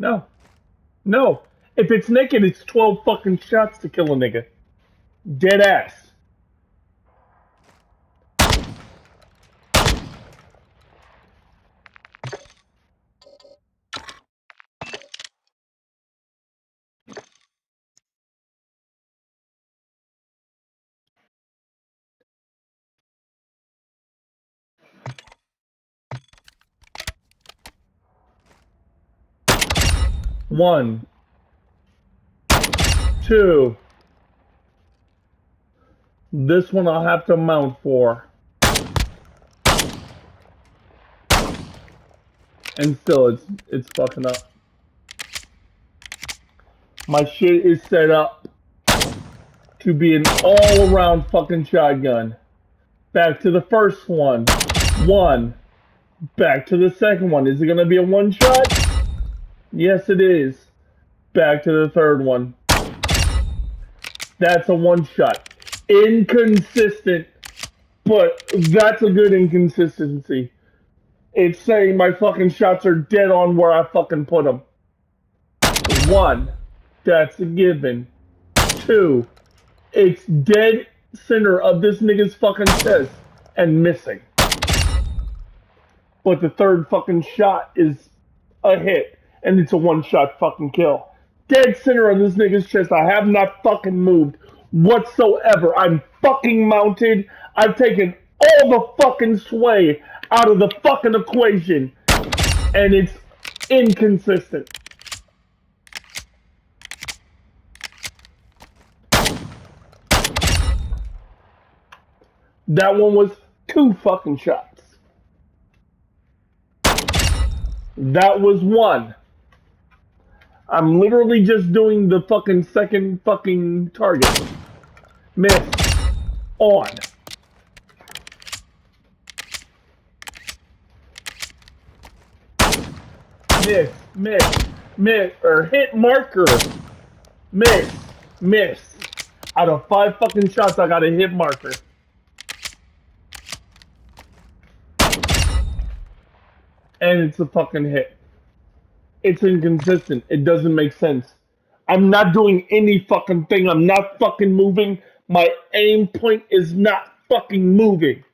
No. No. If it's naked, it's 12 fucking shots to kill a nigga. Dead ass. One. Two. This one I'll have to mount for. And still, it's it's fucking up. My shit is set up to be an all-around fucking shotgun. Back to the first one. One. Back to the second one. Is it gonna be a one shot? Yes, it is. Back to the third one. That's a one shot. Inconsistent, but that's a good inconsistency. It's saying my fucking shots are dead on where I fucking put them. One, that's a given. Two, it's dead center of this nigga's fucking chest and missing. But the third fucking shot is a hit and it's a one shot fucking kill. Dead center of this nigga's chest. I have not fucking moved whatsoever. I'm fucking mounted. I've taken all the fucking sway out of the fucking equation. And it's inconsistent. That one was two fucking shots. That was one. I'm literally just doing the fucking second fucking target. Miss. On. Miss. Miss. Miss. Or hit marker. Miss. Miss. Out of five fucking shots, I got a hit marker. And it's a fucking hit it's inconsistent. It doesn't make sense. I'm not doing any fucking thing. I'm not fucking moving. My aim point is not fucking moving.